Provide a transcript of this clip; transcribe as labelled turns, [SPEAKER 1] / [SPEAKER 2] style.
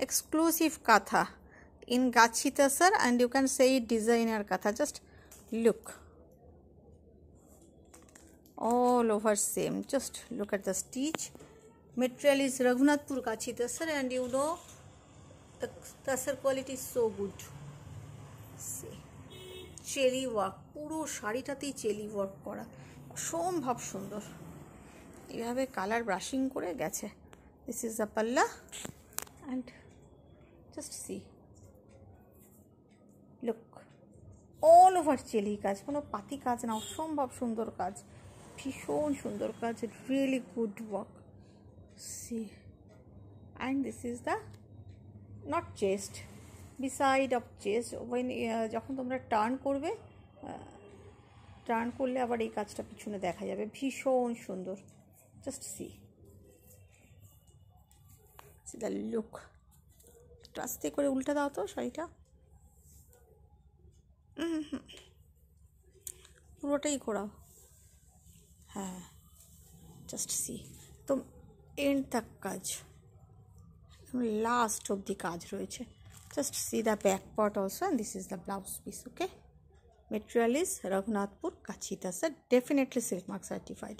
[SPEAKER 1] exclusive katha in gachita sir and you can say designer katha just look all over same just look at the stitch material is raghunathpur gachita sir and you know the tasar quality is so good see চেরি work পুরো শাড়িটাতেই চেলি work করা অসম্ভব সুন্দর এভাবে colour brushing করে গেছে this is the পাল্লা and just see look all over চেলি কাজ কোনো পাতি কাজ না, অসম্ভব সুন্দর কাজ ভীষণ সুন্দর কাজ really good work see and this is the not chest beside of chest when যখন তোমরা টার্ন করবে টার্ন করলে আবার এই কাজটা পিছনে দেখা যাবে। ভীষণ সুন্দর। জাস্ট সি দ্য লুক একটু আস্তে করে উল্টা দাও তো শাড়িটা। হুম হুম। পুরোটাই ঘোরাও। হ্যাঁ জাস্ট সি তো এন্ড দ্য কাজ। লাস্ট অবধি কাজ রয়েছে। Just see the back pot also and this is the blouse piece okay material is Raghunathpur কাছিতা sir definitely silk mark certified